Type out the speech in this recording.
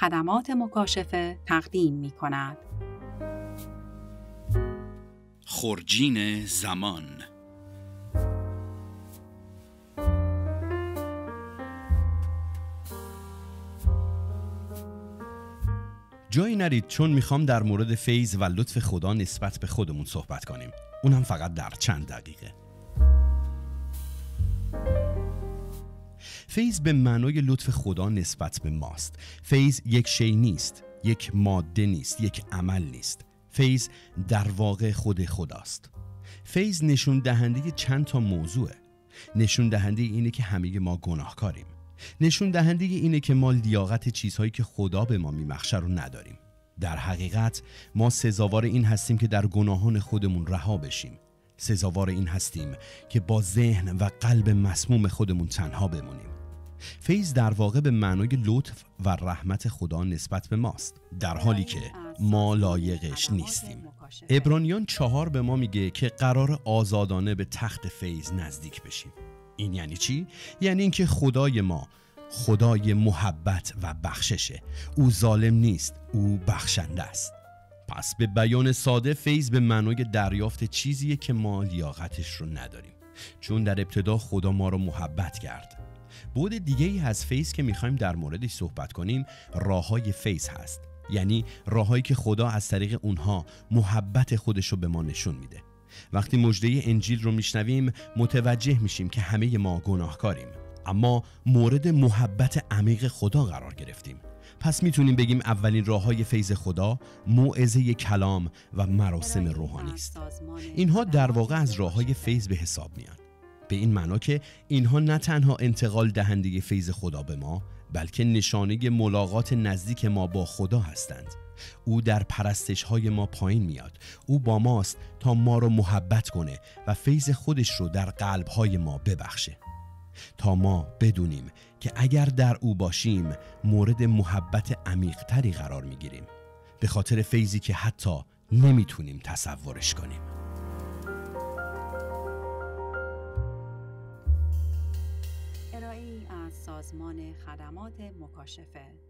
خدمات مکاشفه تقدیم می کند. خورجین زمان جایی نرید چون می‌خوام در مورد فیض و لطف خدا نسبت به خودمون صحبت کنیم اونم فقط در چند دقیقه فیض به معنای لطف خدا نسبت به ماست. فیض یک شی نیست یک ماده نیست یک عمل نیست. فیض در واقع خود خداست. فیض نشون دهنده چند تا موضوعه. نشون دهنده اینه که همه ما گناهکاریم. نشون دهنده اینه که ما لیاقت چیزهایی که خدا به ما میمخشه رو نداریم. در حقیقت ما سزاوار این هستیم که در گناهان خودمون رها بشیم. سزاوار این هستیم که با ذهن و قلب مسموم خودمون تنها بمونیم. فیض در واقع به معنای لطف و رحمت خدا نسبت به ماست در حالی که ما لایقش نیستیم. ابرانیان چهار به ما میگه که قرار آزادانه به تخت فیض نزدیک بشیم. این یعنی چی؟ یعنی اینکه خدای ما خدای محبت و بخششه. او ظالم نیست او بخشنده است. پس به بیان ساده فیض به معنای دریافت چیزیه که ما لیاقتش رو نداریم. چون در ابتدا خدا ما رو محبت کرد. بود دیگه ای از فیض که می‌خوایم در موردش صحبت کنیم راه های فیض هست. یعنی راههایی که خدا از طریق اونها محبت خودش رو به ما نشون میده. وقتی مجده انجیل رو میشنویم متوجه میشیم که همه ما گناهکاریم. اما مورد محبت عمیق خدا قرار گرفتیم. پس می‌تونیم بگیم اولین راه های فیض خدا موعظه کلام و مراسم روحانی است. اینها در واقع از راه های فیض به حساب میان. به این معنا که اینها نه تنها انتقال دهنده فیض خدا به ما بلکه نشانه ملاقات نزدیک ما با خدا هستند. او در پرستش های ما پایین میاد. او با ماست تا ما رو محبت کنه و فیض خودش رو در قلب های ما ببخشه. تا ما بدونیم که اگر در او باشیم مورد محبت عمیقتری قرار می‌گیریم. به خاطر فیضی که حتی نمی‌تونیم تصورش کنیم. سازمان خدمات مکاشفه.